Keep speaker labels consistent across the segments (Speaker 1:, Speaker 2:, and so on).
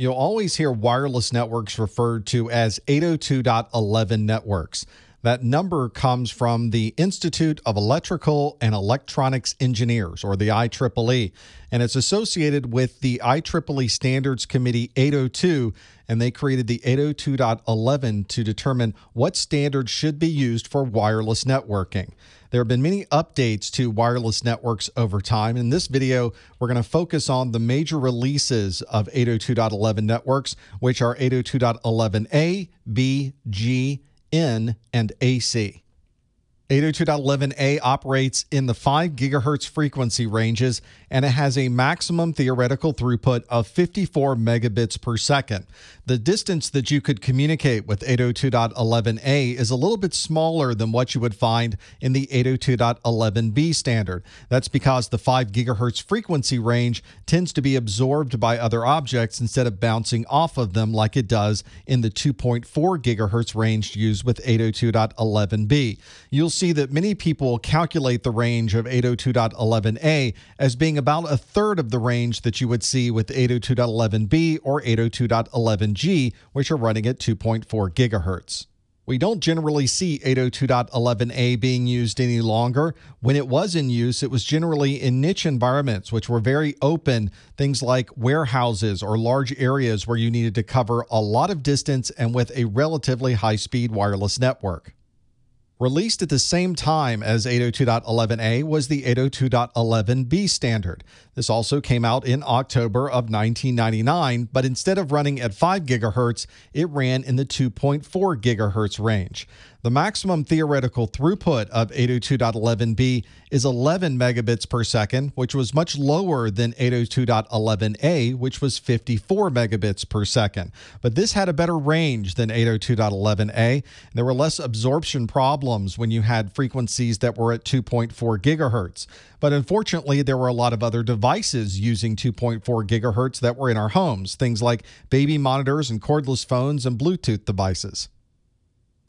Speaker 1: You'll always hear wireless networks referred to as 802.11 networks. That number comes from the Institute of Electrical and Electronics Engineers, or the IEEE, and it's associated with the IEEE Standards Committee 802, and they created the 802.11 to determine what standards should be used for wireless networking. There have been many updates to wireless networks over time. In this video, we're going to focus on the major releases of 802.11 networks, which are 802.11a, b, g, n, and ac. 802.11a operates in the 5 gigahertz frequency ranges and it has a maximum theoretical throughput of 54 megabits per second. The distance that you could communicate with 802.11a is a little bit smaller than what you would find in the 802.11b standard. That's because the 5 gigahertz frequency range tends to be absorbed by other objects instead of bouncing off of them like it does in the 2.4 gigahertz range used with 802.11b. You'll see that many people calculate the range of 802.11a as being about a third of the range that you would see with 802.11b or 802.11g, which are running at 2.4 gigahertz. We don't generally see 802.11a being used any longer. When it was in use, it was generally in niche environments, which were very open, things like warehouses or large areas where you needed to cover a lot of distance and with a relatively high speed wireless network. Released at the same time as 802.11a was the 802.11b standard. This also came out in October of 1999, but instead of running at 5 gigahertz, it ran in the 2.4 gigahertz range. The maximum theoretical throughput of 802.11b is 11 megabits per second, which was much lower than 802.11a, which was 54 megabits per second. But this had a better range than 802.11a. There were less absorption problems when you had frequencies that were at 2.4 gigahertz. But unfortunately, there were a lot of other devices using 2.4 gigahertz that were in our homes, things like baby monitors and cordless phones and Bluetooth devices.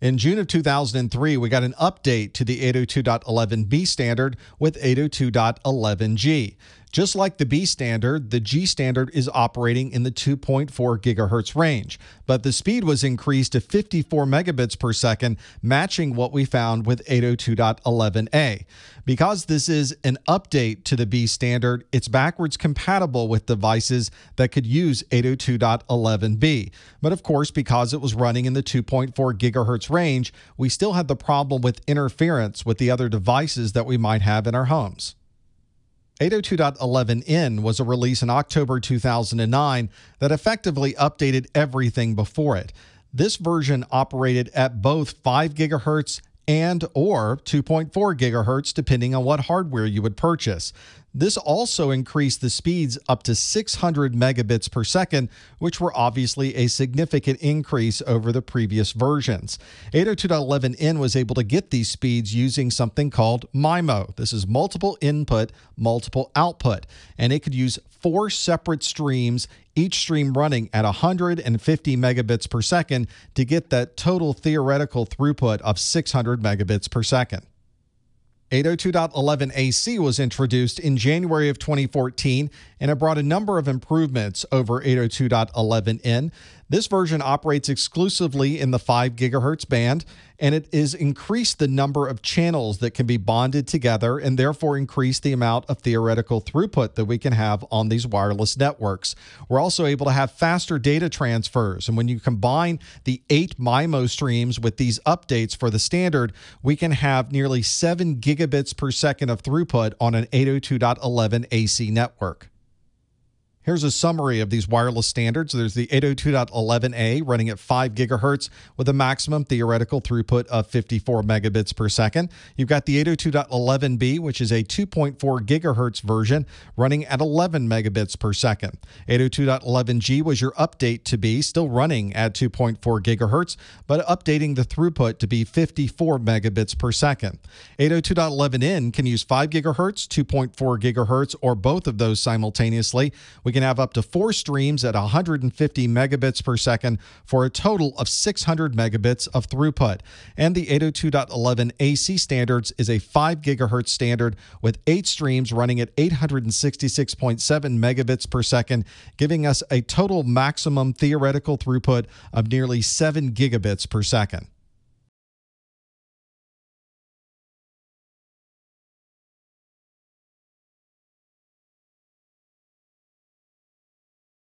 Speaker 1: In June of 2003, we got an update to the 802.11b standard with 802.11g. Just like the B standard, the G standard is operating in the 2.4 gigahertz range, but the speed was increased to 54 megabits per second, matching what we found with 802.11a. Because this is an update to the B standard, it's backwards compatible with devices that could use 802.11b. But of course, because it was running in the 2.4 gigahertz range, we still had the problem with interference with the other devices that we might have in our homes. 802.11n was a release in October 2009 that effectively updated everything before it. This version operated at both 5 gigahertz and or 2.4 gigahertz depending on what hardware you would purchase. This also increased the speeds up to 600 megabits per second, which were obviously a significant increase over the previous versions. 802.11n was able to get these speeds using something called MIMO. This is multiple input, multiple output, and it could use four separate streams, each stream running at 150 megabits per second to get that total theoretical throughput of 600 megabits per second. 802.11ac was introduced in January of 2014 and it brought a number of improvements over 802.11n. This version operates exclusively in the 5 gigahertz band, and it is increased the number of channels that can be bonded together and therefore increase the amount of theoretical throughput that we can have on these wireless networks. We're also able to have faster data transfers, and when you combine the eight MIMO streams with these updates for the standard, we can have nearly 7 gigabits per second of throughput on an 802.11 AC network. Here's a summary of these wireless standards. There's the 802.11a running at 5 gigahertz with a maximum theoretical throughput of 54 megabits per second. You've got the 802.11b, which is a 2.4 gigahertz version running at 11 megabits per second. 802.11g was your update to be still running at 2.4 gigahertz, but updating the throughput to be 54 megabits per second. 802.11n can use 5 gigahertz, 2.4 gigahertz, or both of those simultaneously. We We can have up to four streams at 150 megabits per second for a total of 600 megabits of throughput. And the 802.11 AC standards is a 5 gigahertz standard with eight streams running at 866.7 megabits per second, giving us a total maximum theoretical throughput of nearly 7 gigabits per second.